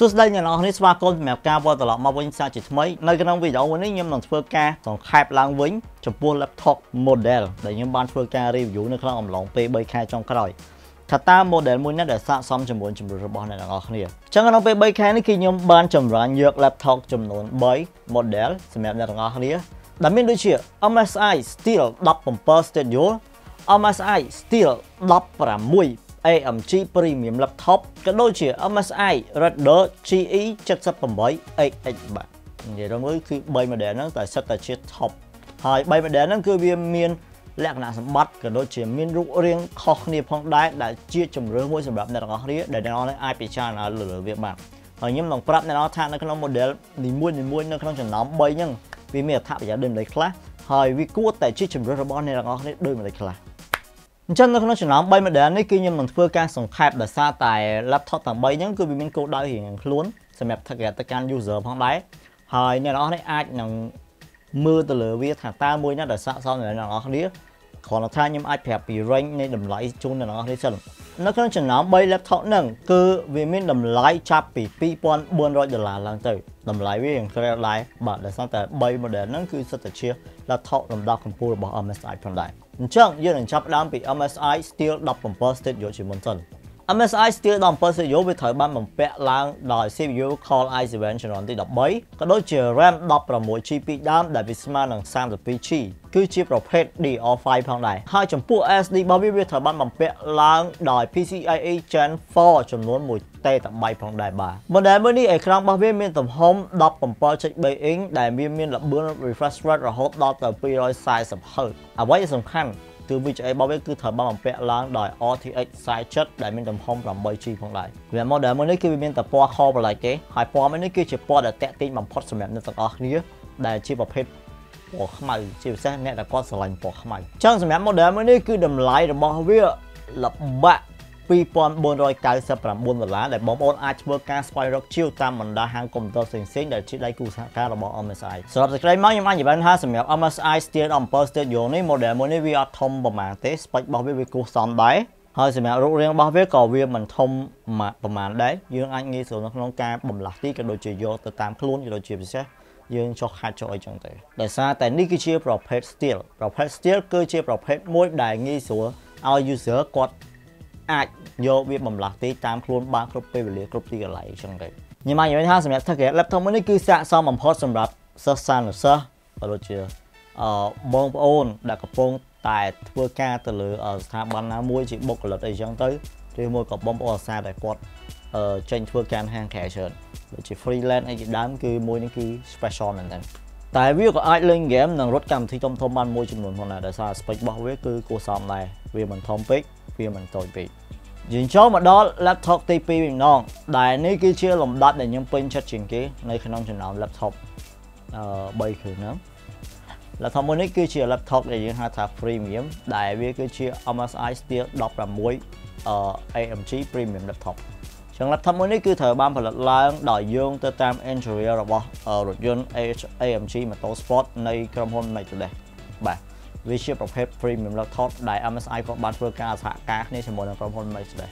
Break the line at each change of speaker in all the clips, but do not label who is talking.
សួស្តីអ្នកនរគ្នាស្វាគមន៍សម្រាប់ការវិលត្រឡប់មកវិញសាជាថ្មីនៅក្នុងវីដេអូនេះខ្ញុំនឹងធ្វើការសង្ខេបឡើងវិញចំពោះ laptop model ដែលខ្ញុំបានធ្វើការ review នៅក្នុងអំឡុងពេល3ខែចុងក្រោយថាតើ model មួយនេះដែលស័ក្តិសមជាមួយជំរឿនរបស់អ្នកនរគ្នាអញ្ចឹងក្នុងពេល3ខែនេះគឺខ្ញុំបានចម្រាញ់យក laptop ចំនួន3 model សម្រាប់អ្នកនរគ្នាដែលមានដូចជា MSI Steel 17 Studio MSI Steel 16 AMG Premium Laptop ក៏ដូចជា MSI Redder GE 78XX បាទនិយាយរងគឺ3 model ហ្នឹងតែសិតតែជា top ហើយ3 model ហ្នឹងគឺវាមានលក្ខណៈសម្បត្តិក៏ដូចជាមានរូបរាងខុសគ្នាផងដែរដែលជាជំរឿមួយសម្រាប់អ្នកទាំងអស់គ្នាដែលអ្នកនរអាចពិចារណាលើវាបានហើយខ្ញុំនឹងប្រាប់អ្នកនរថានៅក្នុង model នីមួយៗនៅក្នុងចំណោម3ហ្នឹងវាមានអត្ថប្រយោជន៍ដូចម្តេចខ្លះហើយវាគួរតែជាជំរឿរបស់អ្នកទាំងអស់គ្នាដូចម្តេចខ្លះ អញ្ចឹងនៅក្នុងចំណោម3 model នេះគឺខ្ញុំនឹងធ្វើការសង្ខេបដោយសារតែ laptop ទាំង3ហ្នឹងគឺវាមានគោលដៅរៀងៗខ្លួនសម្រាប់ធ្វើការទៅកាន់ user ផងដែរហើយអ្នកនរនេះអាចនឹងមើលទៅលើវាថាតើមួយណាដែលស័ក្តិសមដល់អ្នកនរគ្នា គ្រាន់តែថាខ្ញុំអាចប្រាប់ពី range នៃតម្លៃជូនអ្នកនរគ្នាសិននៅក្នុងចំណោម3 laptop ហ្នឹងគឺវាមានតម្លៃចាប់ពី2400ដុល្លារឡើងទៅតម្លៃវាយ៉ាងក្រែដែរបាទដោយសារតែ3 model ហ្នឹងគឺសិតតែជា laptop លំដាប់កម្ពស់របស់ MSI ផងដែរអញ្ចឹងយើងនឹងចាប់ផ្ដើមពី MSI Steel 17 Studio ជាមុនសិន MSI Steel 17 Studio វាត្រូវបានបំពាក់ឡើងដោយ CPU Core i7 ជំនាន់ទី13ក៏ដូចជា RAM 16GB ដើមដែលវាស្មើនឹង 32G គឺជាប្រភេទ DR5 ផងដែរហើយចំពោះ SD របស់វាវាត្រូវបានបំពាក់ឡើងដោយ PCIe Gen 4ចំនួន1 TB ផងដែរបាទ model មួយនេះអេក្រង់របស់វាមានទំហំ17.3 inch ដែលវាមានល្បឿន refresh rate រហូតដល់ទៅ 240 Hz អ្វីដែលសំខាន់ គឺ VGA របស់វាគឺត្រូវបានបំពាក់ឡើងដោយ RTX 40ដែលមានទំហំ 8G ផងដែរវា model មួយនេះគឺវាមានតែពណ៌ខប្លែកទេហើយពណ៌មួយនេះគឺជាពណ៌ដែលតាក់ទាញបំផុតសម្រាប់អ្នកទាំងអស់គ្នាដែលជាប្រភេទពណ៌ខ្មៅជាពិសេសអ្នកដែលគាត់ស្រឡាញ់ពណ៌ខ្មៅអញ្ចឹងសម្រាប់ model មួយនេះគឺតម្លៃរបស់វាលំបាក 2499ដុល្លារដែលបងប្អូនអាចធ្វើការស្វែងរកជាវតាមបណ្ដាហាងកុំព្យូទ័រផ្សេងៗដែលជាដៃគូសហការរបស់ MSI សម្រាប់សេចក្តីមកខ្ញុំអាចនិយាយថាសម្រាប់ MSI Steel 17 Studio នេះ model មួយនេះវាអត់ធំប្រហែលទេ spec របស់វាវាគួរសមដែរហើយសម្រាប់រូបរាងរបស់វាក៏វាមិនធំប្រហែលដែរយើងអាចងាយស្រួលនៅក្នុងការបំលាស់ទីក៏ដូចជាយកទៅតាមខ្លួនក៏ដូចជាពិសេសយើងចុះខាត់ចុះអីចឹងទៅដោយសារតែនេះគឺជាប្រភេទ steel ប្រភេទ steel គឺជាប្រភេទមួយដែលងាយស្រួលឲ្យ user គាត់ អាចយកវាបំលាស់ទីតាមខ្លួនបានគ្រប់ពេលវេលាគ្រប់ទីកន្លែងអញ្ចឹងទៅខ្ញុំអាចនិយាយថាសម្រាប់ធ្វើ laptop មួយនេះគឺស័ក្តិសមបំផុតសម្រាប់សិស្សសានុសិស្សក៏ដូចជាអឺបងប្អូនដែលកំពុងតែធ្វើការទៅលើស្ថាប័នណាមួយជាបុគ្គលិកអីចឹងទៅឬមួយក៏បងប្អូនអាសាដែលគាត់អឺចេញធ្វើការហាងក្រៅច្រើនដូចជា freelance អីជាដើមគឺមួយនេះគឺ special មែនតើ តែវាក៏អាចលេងហ្គេមនិងរត់កម្មវិធីធំៗបានមួយចំនួនផងដែរដោយសារ spec របស់វាគឺគួរសមដែរវាមិនធំពេកវាមិនតូចពេកយើងចូលមកដល់ laptop ទី2វិញម្ដងដែលនេះគឺជាលំដាប់ដែលខ្ញុំពេញចិត្តជាងគេនៅក្នុងចំណោម laptop អឺ3គ្រឿងហ្នឹង laptop មួយនេះគឺជា laptop ដែលយើងហៅថា premium ដែលវាគឺជា MSI Steel 16 AMG premium laptop ចឹង laptop មួយនេះគឺត្រូវបានផលិតឡើងដោយយោងទៅតាម interior របស់រថយន្ត AMG Motorsport នៃក្រុមហ៊ុន Mercedes បាទវាជាប្រភេទ premium laptop ដែល MSI ក៏បានធ្វើការសហការគ្នាជាមួយនឹងក្រុមហ៊ុន Mercedes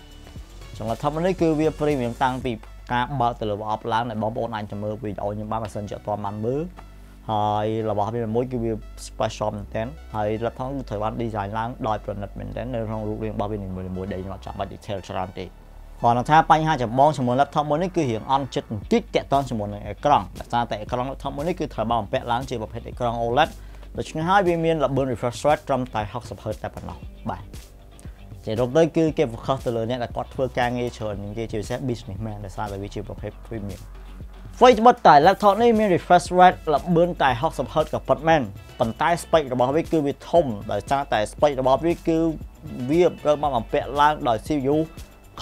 ចឹង laptop នេះគឺវា premium តាំងពីការបើកទៅលើប្រអប់ឡើងដែលបងប្អូនអាចទៅមើលវីដេអូខ្ញុំបានបើសិនជាអត់ទាន់បានមើលហើយរបស់វាមួយគឺវា special មែនទែនហើយ laptop គឺត្រូវបាន design ឡើងដោយប្រណិតមែនទែននៅក្នុងរូបរាងរបស់វានីមួយៗដែលខ្ញុំអត់ចាំបាច់ detail ច្រើនទេ គាត់ថាបញ្ហាចម្បងជាមួយ laptop មួយនេះគឺរៀងអន់ចិត្តបន្តិចតាក់ទងជាមួយនឹងអេក្រង់ដោយសារតែអេក្រង់ laptop មួយនេះគឺត្រូវបានបំពាក់ឡើងជាប្រភេទអេក្រង់ OLED ដូច្នេះហើយវាមានល្បឿន refresh rate ត្រឹមតែ 60Hz តែប៉ុណ្ណោះបាទជារួមទៅគឺគេ focus ទៅលើអ្នកដែលគាត់ធ្វើការងារច្រើនជាងគេជាពិសេស businessman ដែលសារតែវាជាប្រភេទ premium អ្វីត្បិតតែ laptop នេះមាន refresh rate ល្បឿនតែ 60Hz ក៏ពិតមែនប៉ុន្តែ spec របស់វាគឺវាធំដោយសារតែ spec របស់វាគឺវាត្រូវបានបំពាក់ឡើងដោយ CPU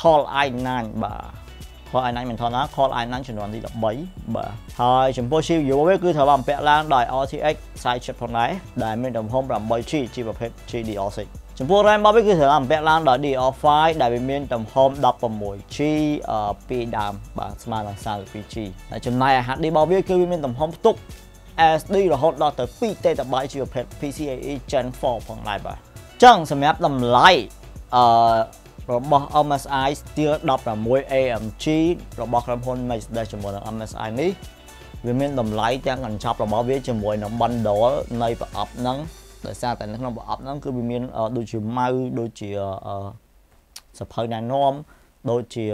Core i9 បាទ Core i9 មិនធម្មតា Core i9 ចំនួនទី13បាទហើយចំពោះ CPU វាគឺត្រូវបានបំពាក់ឡើងដោយ RTX 40ផងដែរដែលមានទំហំ 8GB ជាប្រភេទ GDDR6 ចំពោះ RAM របស់វាគឺត្រូវបានបំពាក់ឡើងដោយ DDR5 ដែលវាមានទំហំ 16GB ពីដើមបាទស្មើនឹង 32GB ហើយចំណែក HDD របស់វាគឺវាមានទំហំផ្ទុក SD រហូតដល់ទៅ 2TB ជាប្រភេទ PCIe Gen 4ផងដែរបាទអញ្ចឹងសម្រាប់តម្លៃអឺ របស់ MSI Steel 16 AMG របស់ក្រុមហ៊ុន Mercedes ជាមួយនឹង MSI នេះវាមានតម្លៃទាំងកញ្ចប់របស់វាជាមួយនឹង bundle នៃប្រអប់ហ្នឹងដោយសារតែនៅក្នុងប្រអប់ហ្នឹងគឺវាមានដូចជាម៉ៅដូចជាសភៅណែនាំ ដូចជា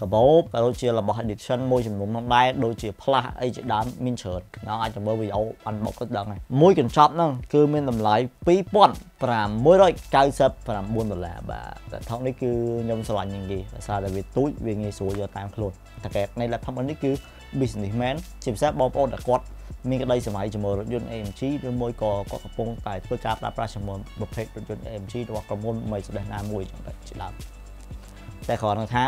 កាបូបក៏ដូចជារបស់ edition មួយចំនួនផងដែរដូចជា plus អីជាដើមមានច្រើន ನಾವು អាចទៅមើលវីដេអូ unbox ទៅដឹងហើយមួយកញ្ចប់ហ្នឹងគឺមានតម្លៃ2599ដុល្លារបាទតែថោកនេះគឺខ្ញុំស្រឡាញ់ជាងគេដោយសារតែវាទូចវាងាយស្រួលយកតាមខ្លួនតែកែនៃ laptop នេះគឺ businessman ជាពិសេសបងប្អូនដែលគាត់មានក្តីសម័យជាមួយរថយន្ត AMG ឬមួយក៏គាត់កំពុងតែធ្វើការប្រើប្រាស់ជាមួយប្រភេទរថយន្ត AMG របស់ក្រុមហ៊ុន Mercedes ណាមួយចឹងដែរជាដើម តែគ្រាន់តែថា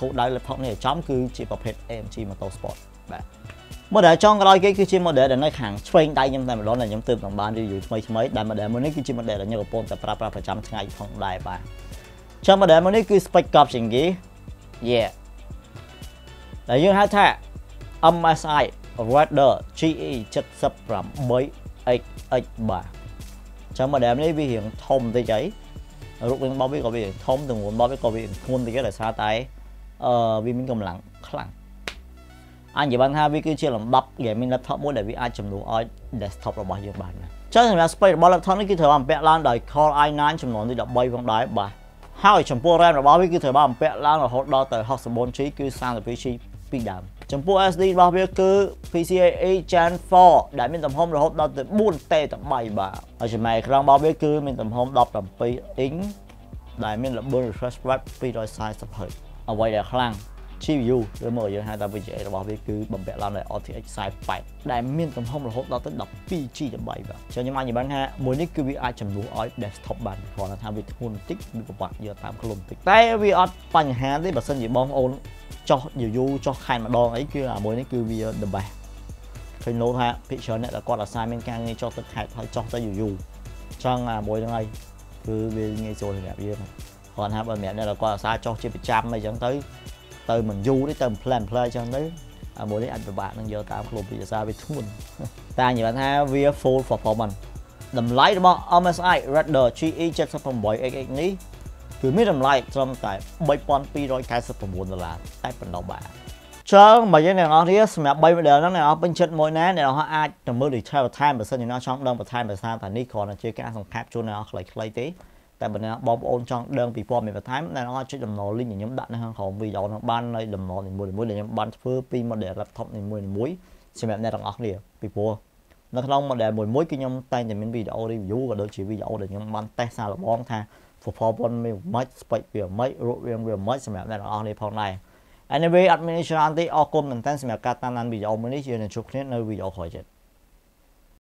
គោលដៅ laptop នេះចំគឺជាប្រភេទ AMG Moto Sport បាទ model ចុងក្រោយគេគឺជា model ដែលនៅខាងឆ្វេងដៃខ្ញុំតែម្ដងដែលខ្ញុំទើបនឹងបាន review ថ្មីថ្មីដែល model មួយនេះគឺជា model ដែលខ្ញុំកំពុងតែប្រើប្រាស់ប្រចាំថ្ងៃផងដែរបាទចាំ model មួយនេះគឺ spec កប់ជាងគេ yeah ដែលយើងហៅថា MSI Raider GE 78XX បាទចាំ model នេះវារៀងធំបន្តិចហើយ រូបរាងរបស់វាក៏វាធំទម្ងន់របស់វាក៏វាធ្ងន់តិចដែរសារតែអឺវាមានកម្លាំងខ្លាំងអញនិយាយបានថាវាគឺជាលំដាប់ gaming laptop មួយដែលវាអាចជំនួសឲ្យ desktop របស់យើងបានណាចឹងសម្រាប់ space របស់ laptop នេះគឺត្រូវបានបំពាក់ឡើងដោយ Core i9 ចំនួនទី13ផងដែរបាទហើយចំពោះ RAM របស់វាគឺត្រូវបានបំពាក់ឡើងរហូតដល់ទៅ 64GB គឺ 32GB ពីដើម ចំពោះ SD របស់វាគឺ PCIe Gen 4ដែលមានទំហំរហូតដល់ទៅ 4 TB បាទហើយចំណែកអេក្រង់របស់វាគឺមានទំហំ17 inch ដែលមានល្បឿន refresh rate 240 Hz អ្វីដែលខ្លាំង GPU ឬមកយើងហៅថា VGA របស់វាគឺបំពាក់ឡើងដោយ RTX 48ដែលមានទំហំរហូតដល់ទៅ 12GB បាទចឹងខ្ញុំអាចនិយាយបានថាមួយនេះគឺវាអាចជំនួសឲ្យ desktop បានគ្រាន់តែថាវាធ្ងន់បន្តិចវាពិបាកយកតាមខ្លួនបន្តិចតែវាអត់បញ្ហាទេបើសិនជាបងប្អូន ចោះយូយូចោះខែម្ដងអីគឺអាមួយនេះគឺវា the best ឃើញលោកថាភិកច្រើនអ្នកដែលគាត់អាសាមានការងារចោះទឹកខែហើយចោះទៅយូយូចង់អាមួយហ្នឹងហើយគឺវាងាយស្រួលសម្រាប់យើងគាត់ថាបើសម្រាប់អ្នកដែលគាត់អាសាចោះជាប្រចាំអីចឹងទៅទៅមិនយូរទេទៅ plan plan ចឹងទៅអាមួយនេះអាចពិបាកនឹងយកតាមខ្លួនពីអាសាវាធ្ងន់តែនិយាយថាវា full performance តម្លៃរបស់ MSI Raider GE 78XX នេះ គឺមានតម្លៃត្រឹមតែ3299ដុល្លារតែប៉ុណ្ណោះបាទចឹងបើយើងអ្នកនរគ្នាសម្រាប់3 model ហ្នឹងអ្នកនរពេញចិត្តមួយណាអ្នកនរអាចទៅមើល detail បន្ថែមបើសិនជាអ្នកចង់ដឹងបន្ថែមភាសាតែនេះគ្រាន់តែជាការសង្ខេបជូនអ្នកនរខ្លីៗទេតែបើអ្នកបងប្អូនចង់ដឹងពីព័ត៌មានបន្ថែមអ្នកនរចុចដំណរ link ដែលខ្ញុំដាក់នៅខាងក្រោមវីដេអូហ្នឹងបាននៅដំណរនីមួយៗដែលខ្ញុំបានធ្វើពី model laptop នីមួយៗសម្រាប់អ្នកទាំងអស់គ្នាពីព្រោះនៅក្នុង model មួយមួយគឺខ្ញុំតែងតែមានវីដេអូ review ក៏ដូចជាវីដេអូដែលខ្ញុំបានតេស្តសារលបងថា performance វាមិនស្ពេចវាមិនរូបរាងវាមិនសម្រាប់អ្នកទាំងអស់គ្នាផងដែរ Anyway អត់មានច្រើនទេអរគុណមែនតើសម្រាប់ការតាមដានវីដេអូមួយនេះជានឹងជួបគ្នានៅវីដេអូក្រោយទៀត